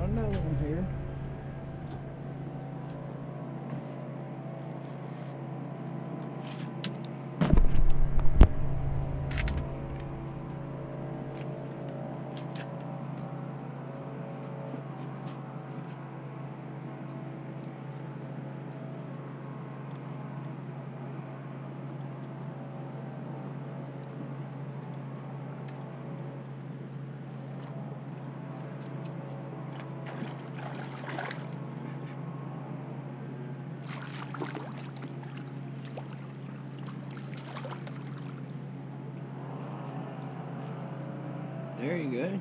Know I'm here. There you go.